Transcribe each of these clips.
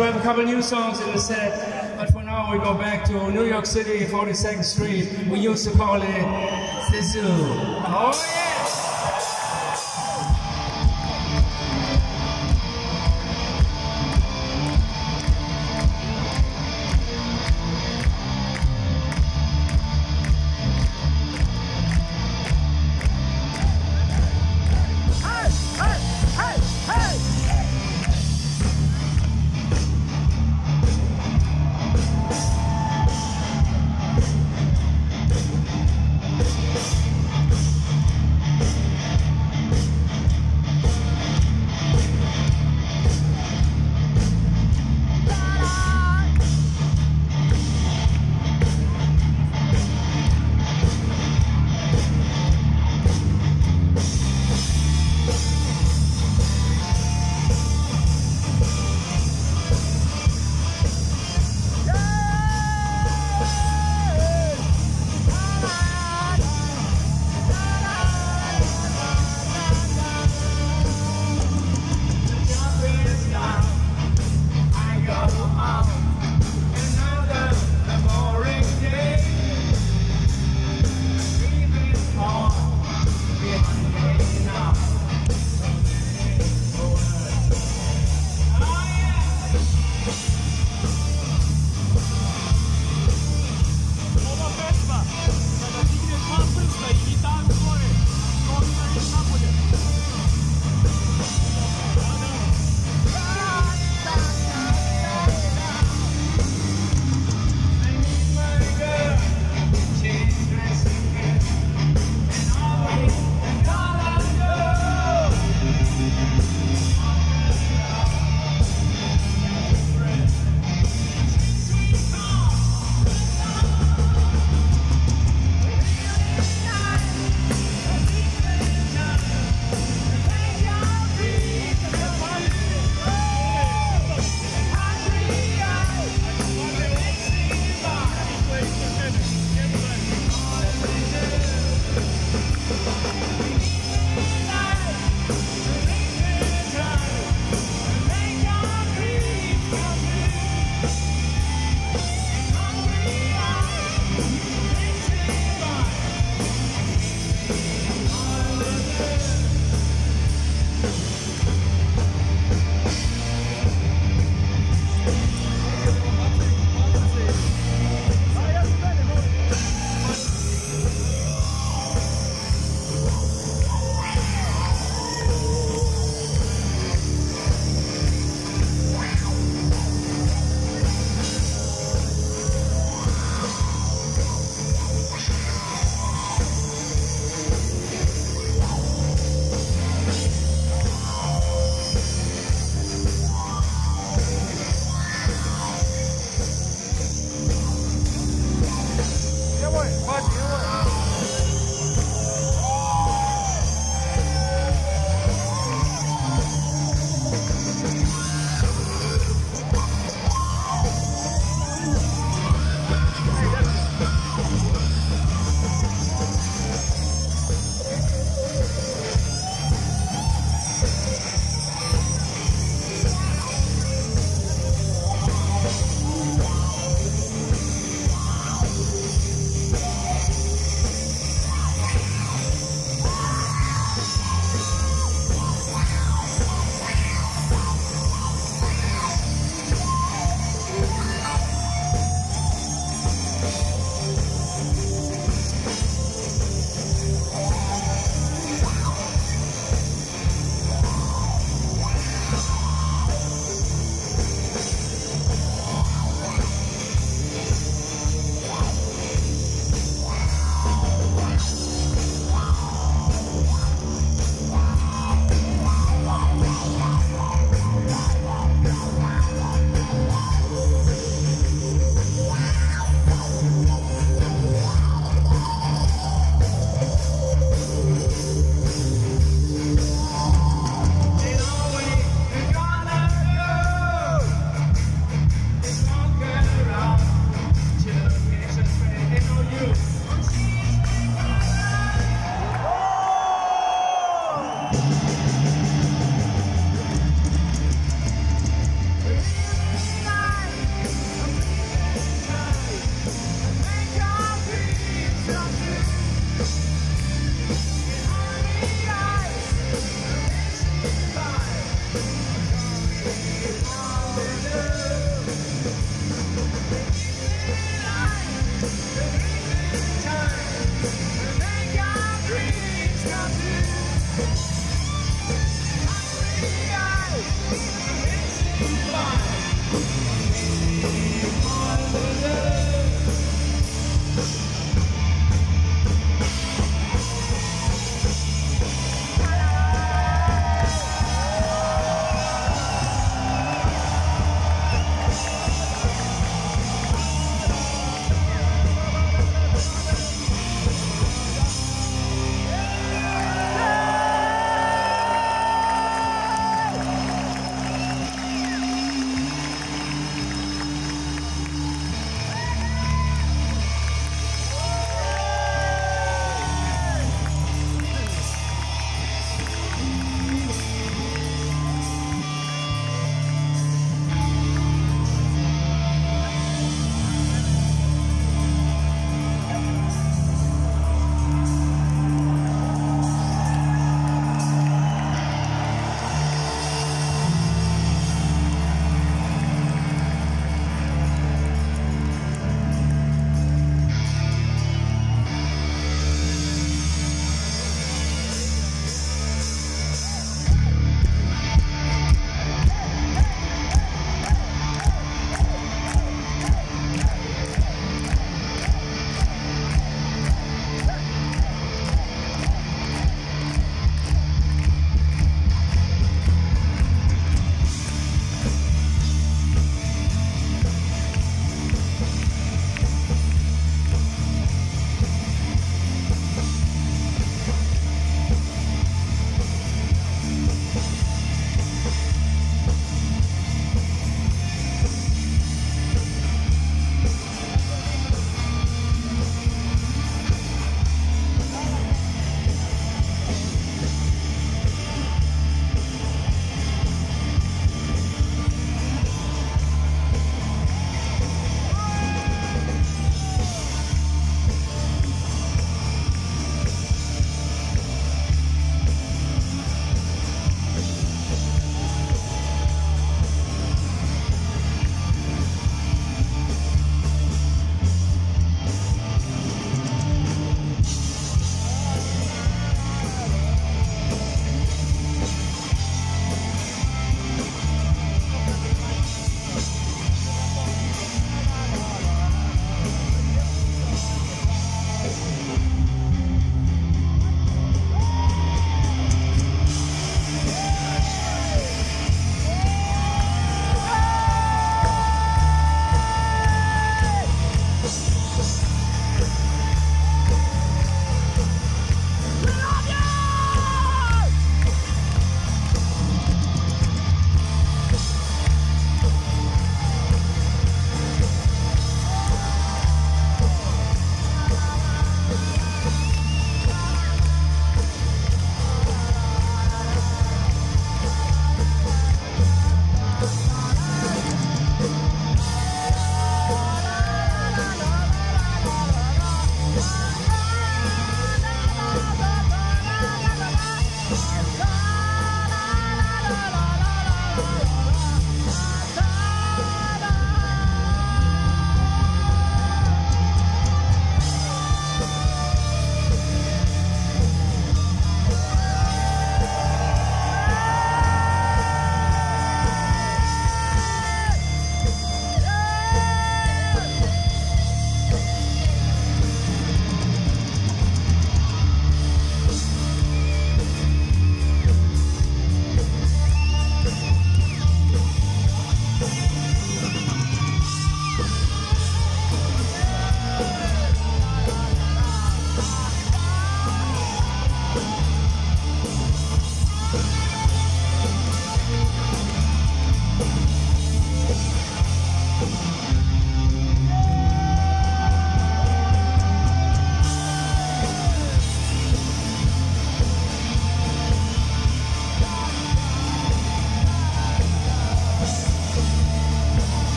We have a couple new songs in the set, but for now we go back to New York City, 42nd Street. We used to call it the zoo.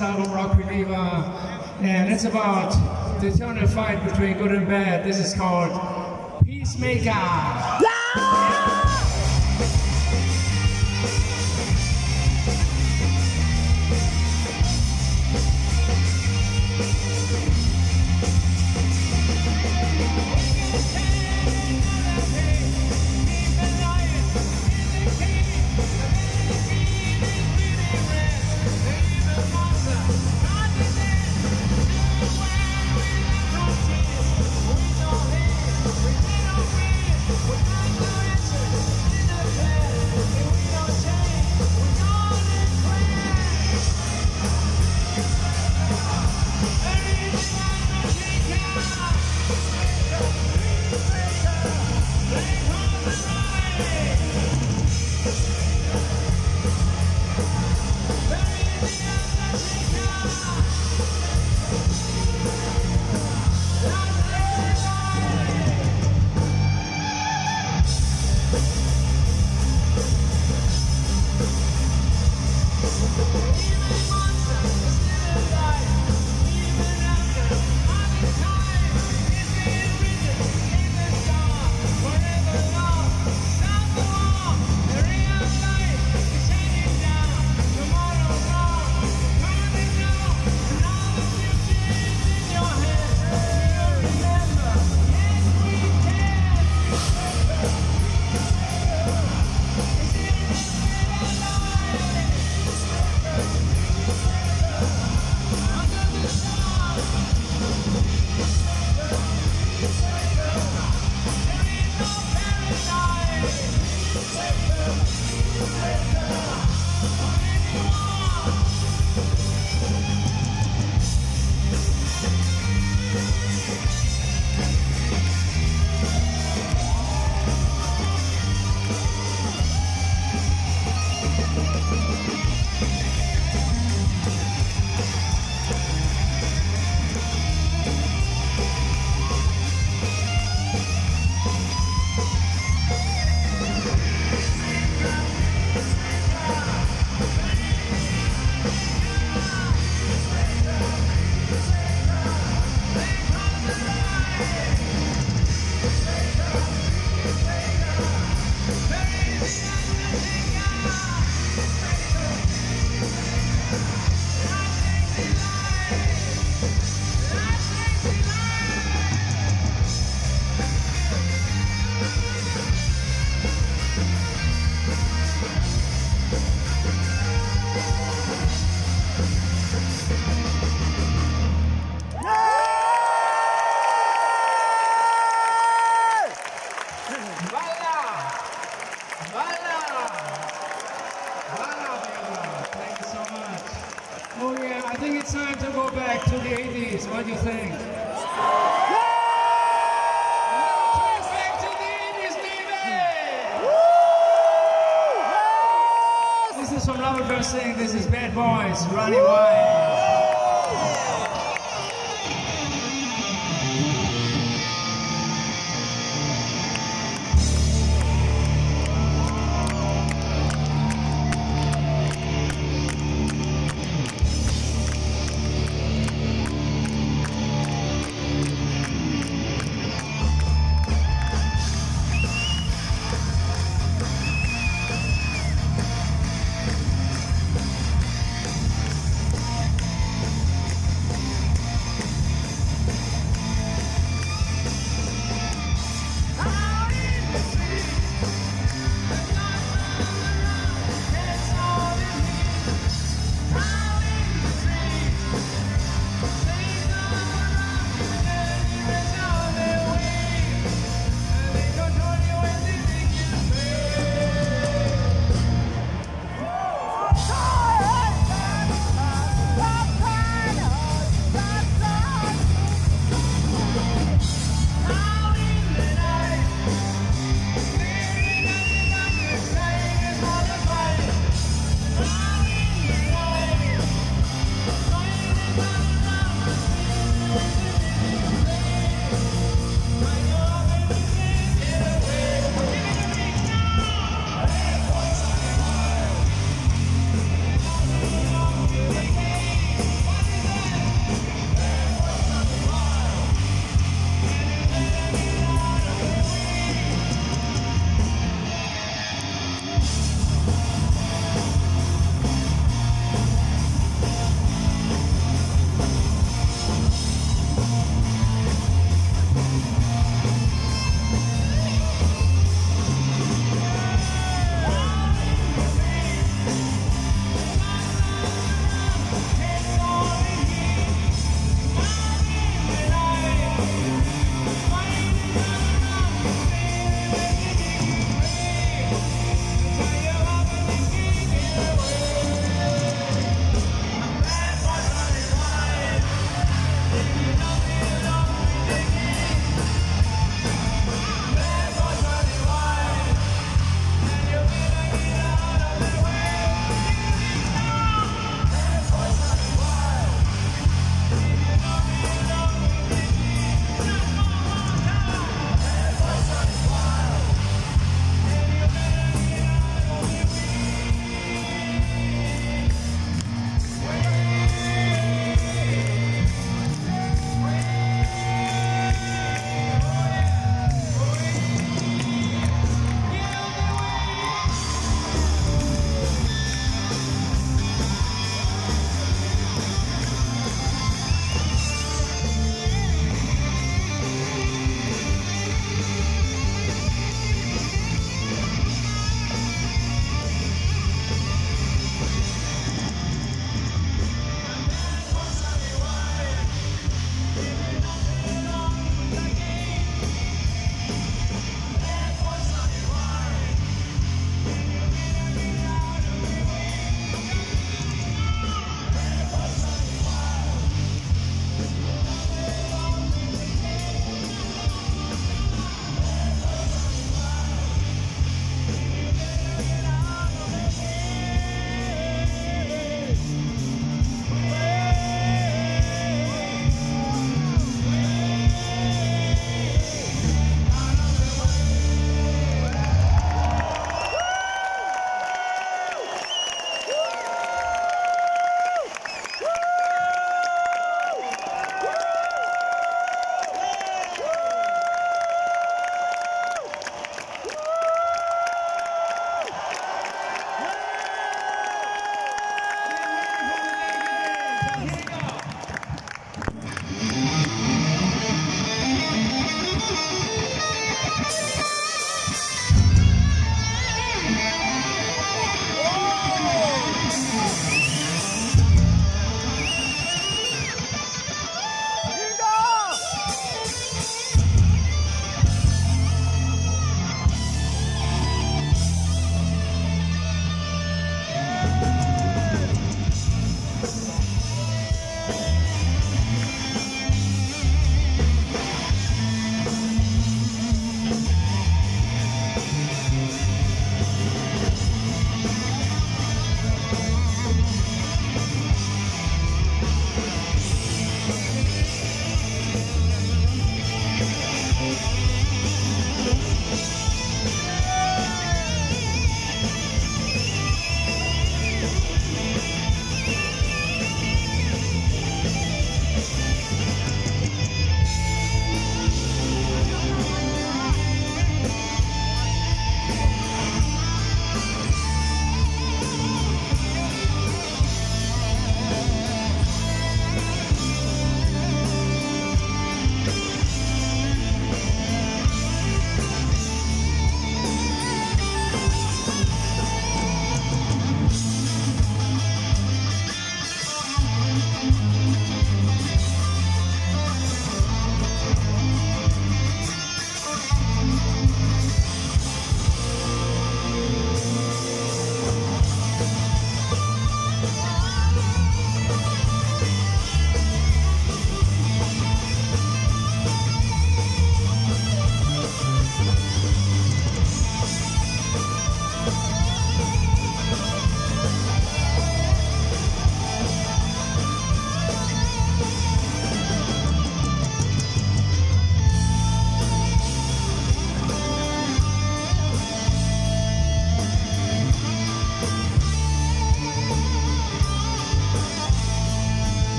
Rock and it's about the eternal fight between good and bad. This is called Peacemaker.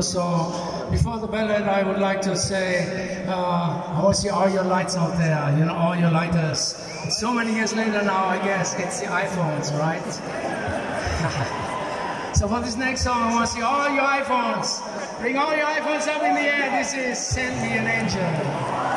So before the ballad, I would like to say, uh, I want to see all your lights out there, you know, all your lighters. So many years later now, I guess, it's the iPhones, right? so for this next song, I want to see all your iPhones. Bring all your iPhones up in the air. This is Send Me an Angel.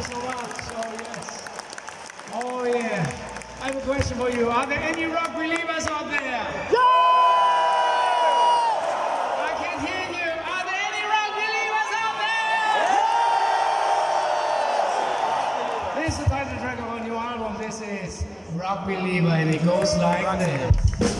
So. Oh, yes. Oh, yeah. I have a question for you. Are there any rock believers out there? Yeah! I can hear you. Are there any rock believers out there? Yeah! This is the title track of our new album. This is Rock Believer, and it goes like this.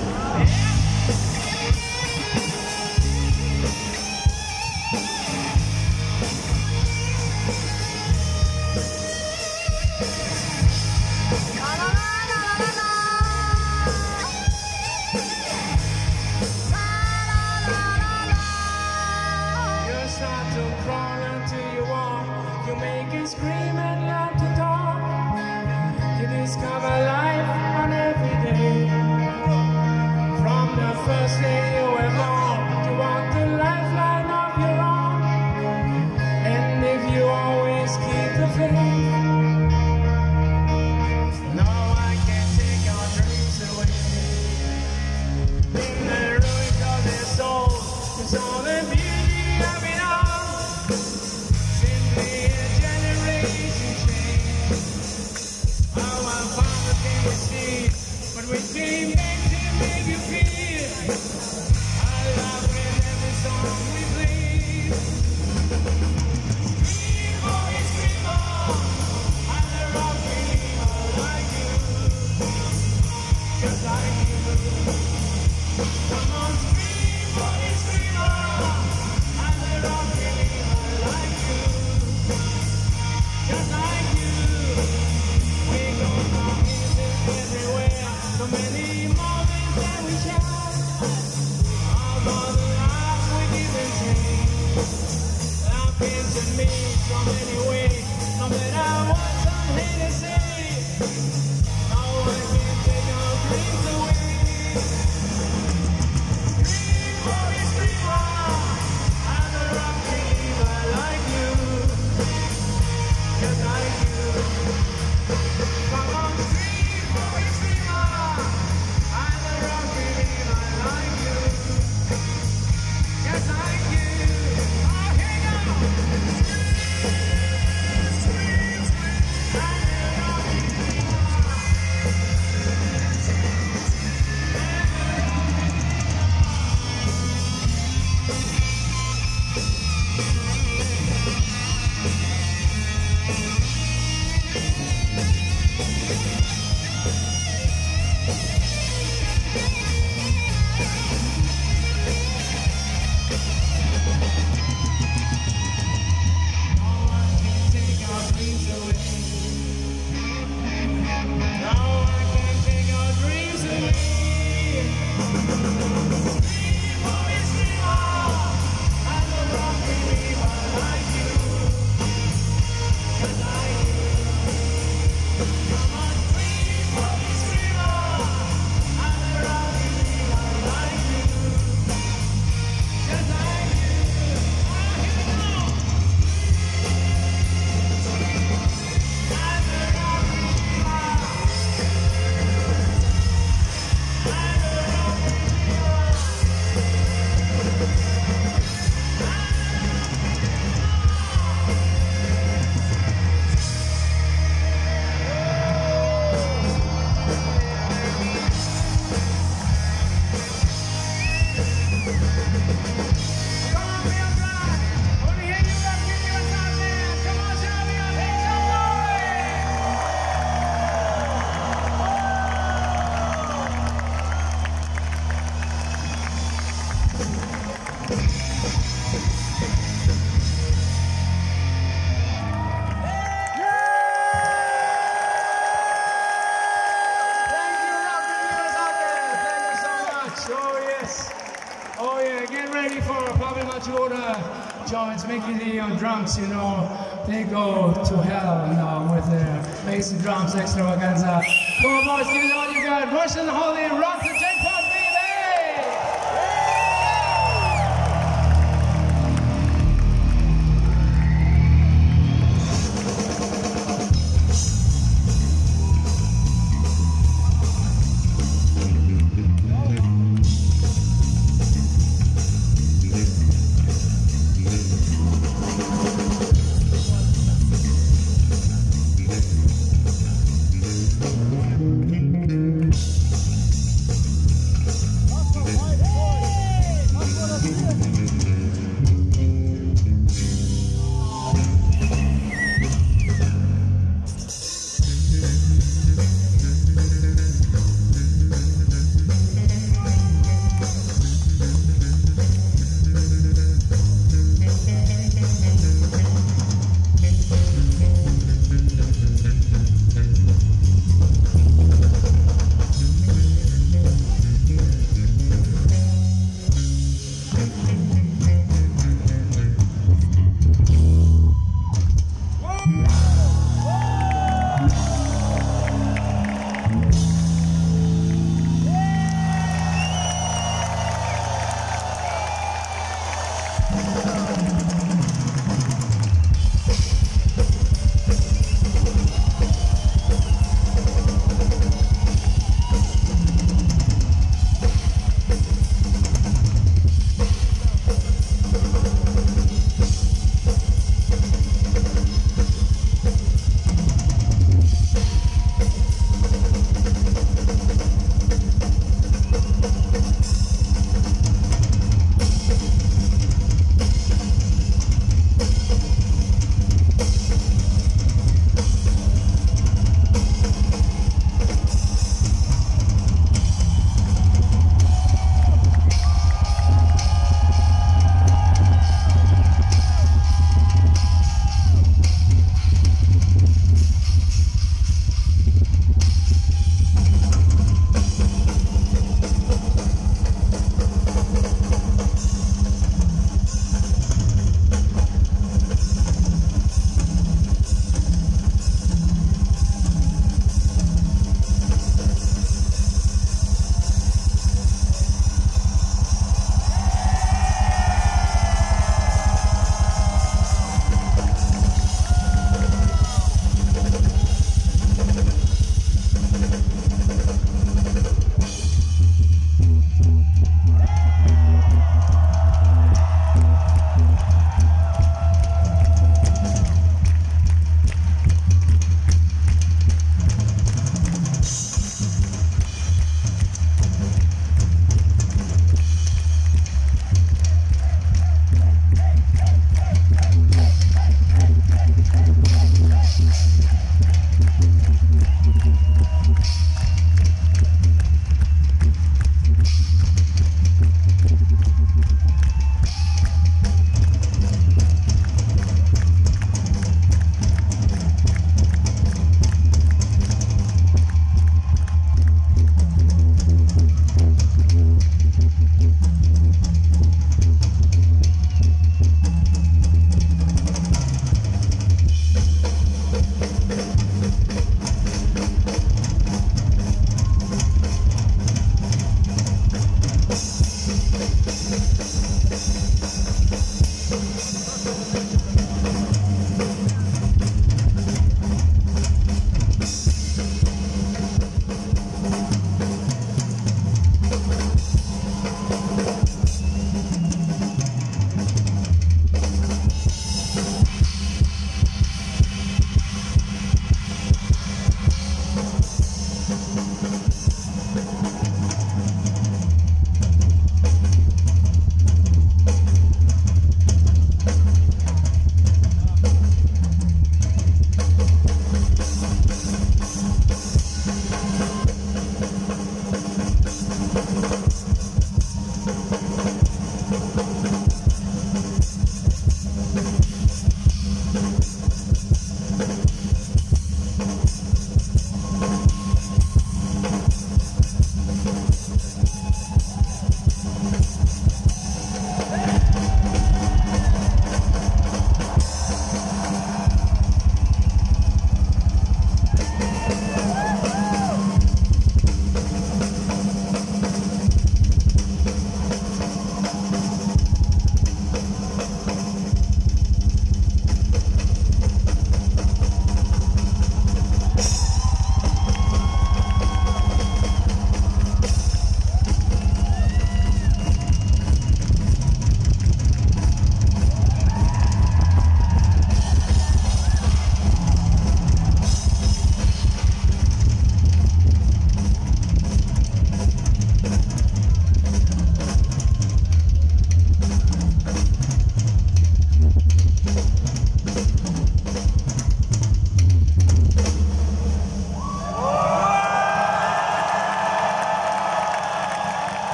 It's making the uh, drums, you know, they go to hell, you know, with the bass and drums extravaganza. Come on, boys, give it all you got. Russian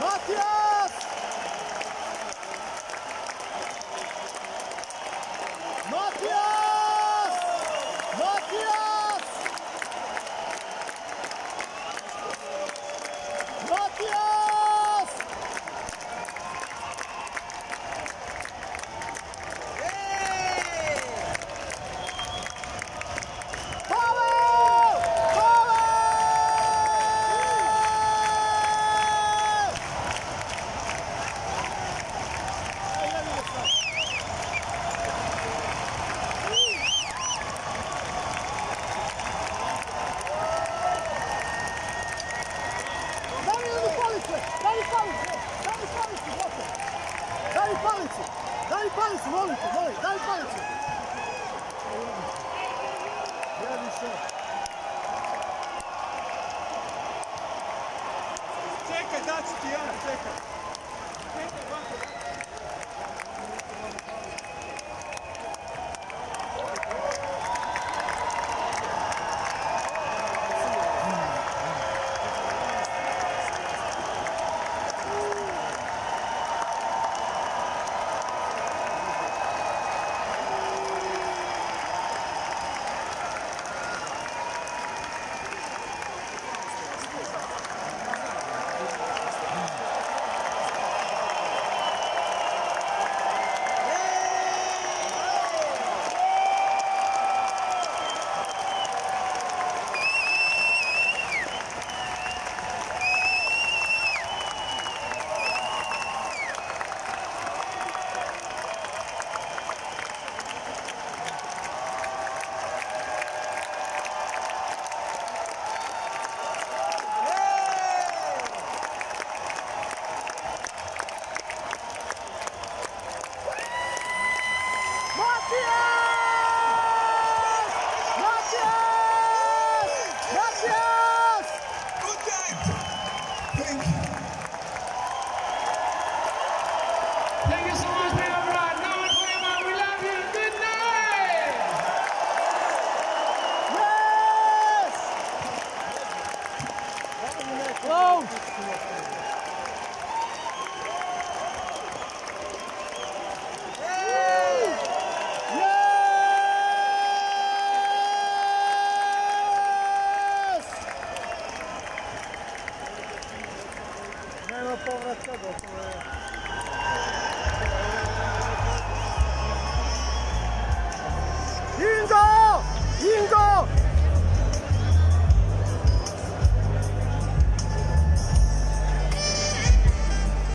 Matias!